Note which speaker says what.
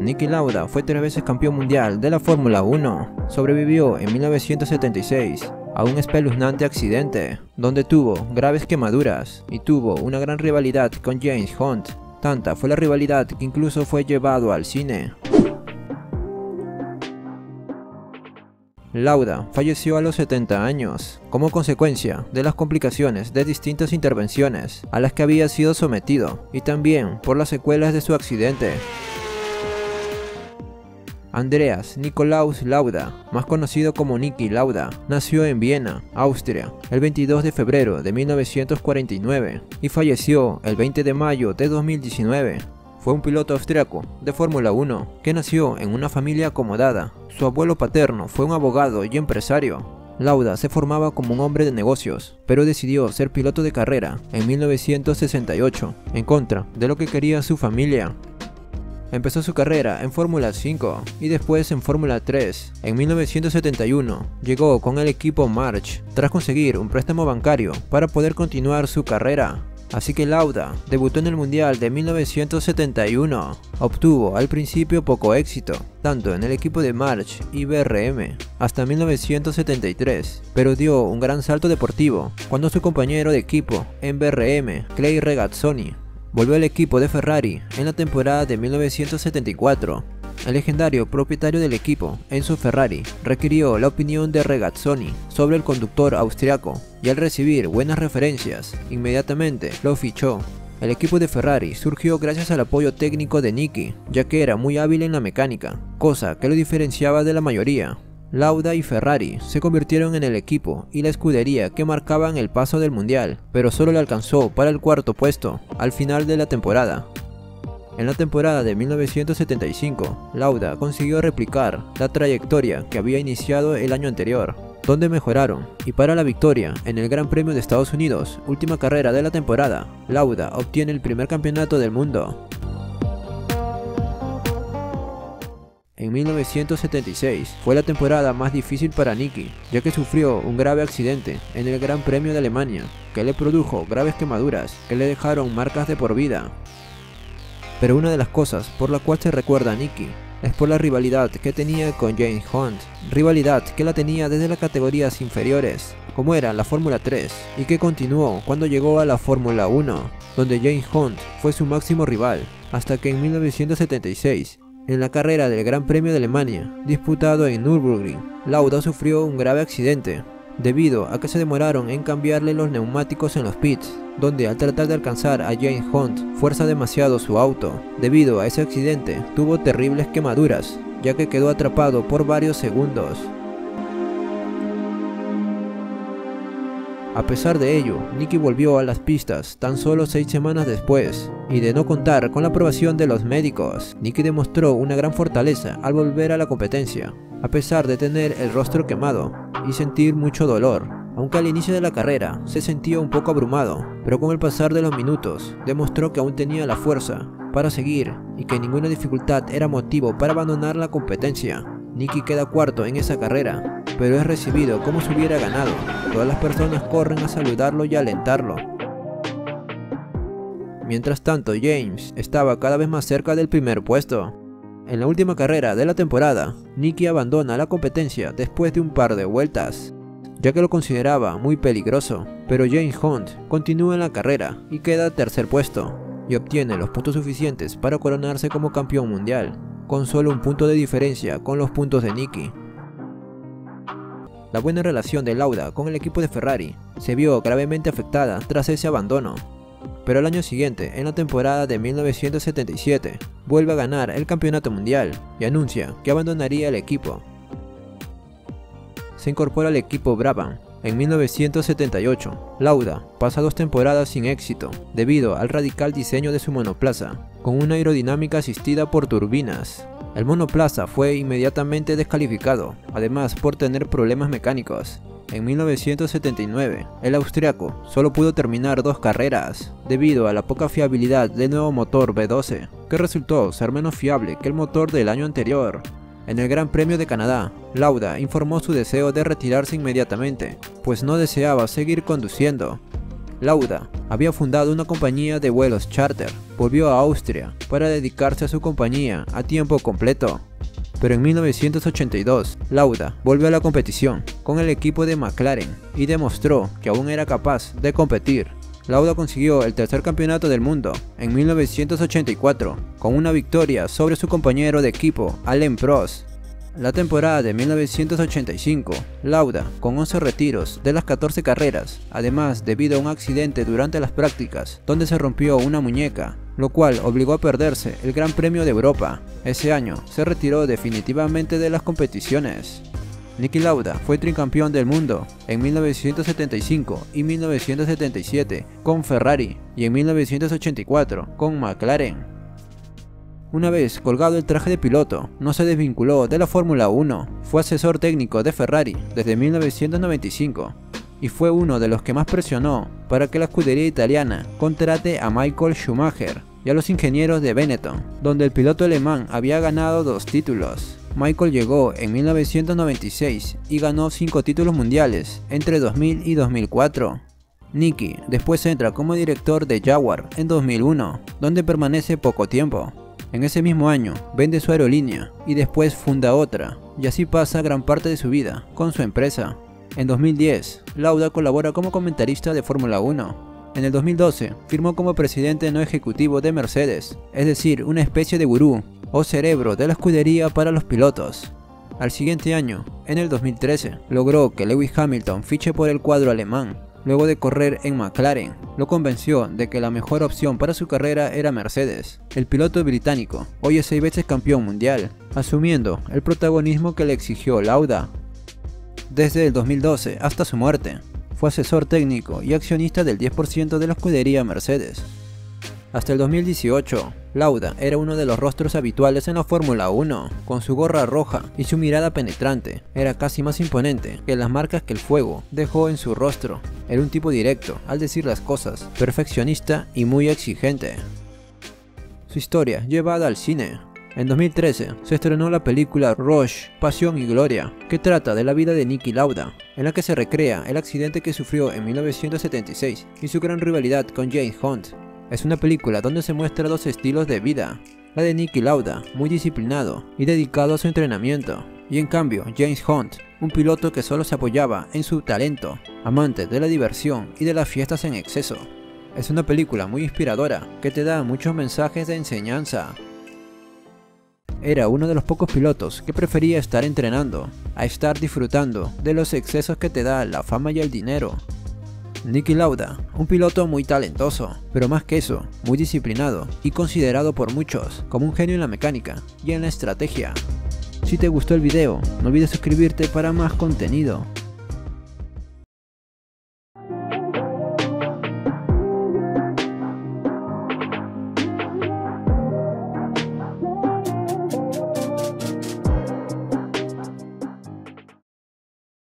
Speaker 1: Niki Lauda fue tres veces campeón mundial de la Fórmula 1. Sobrevivió en 1976 a un espeluznante accidente, donde tuvo graves quemaduras y tuvo una gran rivalidad con James Hunt. Tanta fue la rivalidad que incluso fue llevado al cine. Lauda falleció a los 70 años, como consecuencia de las complicaciones de distintas intervenciones a las que había sido sometido, y también por las secuelas de su accidente. Andreas Nikolaus Lauda, más conocido como Niki Lauda, nació en Viena, Austria, el 22 de febrero de 1949 y falleció el 20 de mayo de 2019. Fue un piloto austriaco de Fórmula 1 que nació en una familia acomodada. Su abuelo paterno fue un abogado y empresario. Lauda se formaba como un hombre de negocios, pero decidió ser piloto de carrera en 1968, en contra de lo que quería su familia. Empezó su carrera en Fórmula 5 y después en Fórmula 3. En 1971 llegó con el equipo March tras conseguir un préstamo bancario para poder continuar su carrera. Así que Lauda debutó en el Mundial de 1971. Obtuvo al principio poco éxito, tanto en el equipo de March y BRM, hasta 1973, pero dio un gran salto deportivo cuando su compañero de equipo en BRM, Clay Regazzoni, volvió al equipo de Ferrari en la temporada de 1974. El legendario propietario del equipo, Enzo Ferrari, requirió la opinión de Regazzoni sobre el conductor austriaco y al recibir buenas referencias, inmediatamente lo fichó. El equipo de Ferrari surgió gracias al apoyo técnico de Nicky, ya que era muy hábil en la mecánica, cosa que lo diferenciaba de la mayoría. Lauda y Ferrari se convirtieron en el equipo y la escudería que marcaban el paso del mundial, pero solo le alcanzó para el cuarto puesto al final de la temporada. En la temporada de 1975, Lauda consiguió replicar la trayectoria que había iniciado el año anterior, donde mejoraron, y para la victoria en el Gran Premio de Estados Unidos, última carrera de la temporada, Lauda obtiene el primer campeonato del mundo. En 1976 fue la temporada más difícil para Nicky, ya que sufrió un grave accidente en el Gran Premio de Alemania, que le produjo graves quemaduras que le dejaron marcas de por vida. Pero una de las cosas por la cual se recuerda a Nicky es por la rivalidad que tenía con James Hunt, rivalidad que la tenía desde las categorías inferiores, como era la Fórmula 3, y que continuó cuando llegó a la Fórmula 1, donde James Hunt fue su máximo rival, hasta que en 1976 en la carrera del Gran Premio de Alemania, disputado en Nürburgring, Lauda sufrió un grave accidente, debido a que se demoraron en cambiarle los neumáticos en los pits, donde al tratar de alcanzar a James Hunt fuerza demasiado su auto. Debido a ese accidente, tuvo terribles quemaduras, ya que quedó atrapado por varios segundos. A pesar de ello, Nicky volvió a las pistas tan solo seis semanas después, y de no contar con la aprobación de los médicos, Nicky demostró una gran fortaleza al volver a la competencia, a pesar de tener el rostro quemado y sentir mucho dolor. Aunque al inicio de la carrera se sentía un poco abrumado, pero con el pasar de los minutos demostró que aún tenía la fuerza para seguir y que ninguna dificultad era motivo para abandonar la competencia. Nicky queda cuarto en esa carrera, pero es recibido como si hubiera ganado. Todas las personas corren a saludarlo y alentarlo. Mientras tanto, James estaba cada vez más cerca del primer puesto. En la última carrera de la temporada, Nicky abandona la competencia después de un par de vueltas, ya que lo consideraba muy peligroso, pero James Hunt continúa en la carrera y queda tercer puesto, y obtiene los puntos suficientes para coronarse como campeón mundial con solo un punto de diferencia con los puntos de Nicky. La buena relación de Lauda con el equipo de Ferrari se vio gravemente afectada tras ese abandono, pero el año siguiente, en la temporada de 1977, vuelve a ganar el campeonato mundial y anuncia que abandonaría el equipo. Se incorpora al equipo Brabham en 1978. Lauda pasa dos temporadas sin éxito debido al radical diseño de su monoplaza, con una aerodinámica asistida por turbinas. El monoplaza fue inmediatamente descalificado, además por tener problemas mecánicos. En 1979, el austriaco solo pudo terminar dos carreras, debido a la poca fiabilidad del nuevo motor V12, que resultó ser menos fiable que el motor del año anterior. En el Gran Premio de Canadá, Lauda informó su deseo de retirarse inmediatamente, pues no deseaba seguir conduciendo. Lauda había fundado una compañía de vuelos charter, volvió a Austria para dedicarse a su compañía a tiempo completo. Pero en 1982, Lauda volvió a la competición con el equipo de McLaren y demostró que aún era capaz de competir. Lauda consiguió el tercer campeonato del mundo en 1984 con una victoria sobre su compañero de equipo Alain Prost la temporada de 1985, Lauda, con 11 retiros de las 14 carreras, además debido a un accidente durante las prácticas, donde se rompió una muñeca, lo cual obligó a perderse el Gran Premio de Europa. Ese año se retiró definitivamente de las competiciones. Niki Lauda fue tricampeón del mundo en 1975 y 1977 con Ferrari y en 1984 con McLaren. Una vez colgado el traje de piloto, no se desvinculó de la Fórmula 1, fue asesor técnico de Ferrari desde 1995 y fue uno de los que más presionó para que la escudería italiana contrate a Michael Schumacher y a los ingenieros de Benetton, donde el piloto alemán había ganado dos títulos. Michael llegó en 1996 y ganó cinco títulos mundiales entre 2000 y 2004. Nicky después entra como director de Jaguar en 2001, donde permanece poco tiempo. En ese mismo año vende su aerolínea y después funda otra, y así pasa gran parte de su vida con su empresa. En 2010, Lauda colabora como comentarista de Fórmula 1. En el 2012, firmó como presidente no ejecutivo de Mercedes, es decir, una especie de gurú o cerebro de la escudería para los pilotos. Al siguiente año, en el 2013, logró que Lewis Hamilton fiche por el cuadro alemán luego de correr en McLaren, lo convenció de que la mejor opción para su carrera era Mercedes. El piloto británico, hoy es seis veces campeón mundial, asumiendo el protagonismo que le exigió Lauda. Desde el 2012 hasta su muerte, fue asesor técnico y accionista del 10% de la escudería Mercedes. Hasta el 2018, Lauda era uno de los rostros habituales en la Fórmula 1, con su gorra roja y su mirada penetrante. Era casi más imponente que las marcas que el fuego dejó en su rostro. Era un tipo directo al decir las cosas, perfeccionista y muy exigente. Su historia llevada al cine. En 2013 se estrenó la película Rush, Pasión y Gloria, que trata de la vida de Nicky Lauda, en la que se recrea el accidente que sufrió en 1976 y su gran rivalidad con James Hunt, es una película donde se muestra dos estilos de vida, la de Nicky Lauda, muy disciplinado y dedicado a su entrenamiento, y en cambio James Hunt, un piloto que solo se apoyaba en su talento, amante de la diversión y de las fiestas en exceso. Es una película muy inspiradora que te da muchos mensajes de enseñanza. Era uno de los pocos pilotos que prefería estar entrenando, a estar disfrutando de los excesos que te da la fama y el dinero. Nicky Lauda, un piloto muy talentoso, pero más que eso, muy disciplinado y considerado por muchos como un genio en la mecánica y en la estrategia. Si te gustó el video, no olvides suscribirte para más contenido.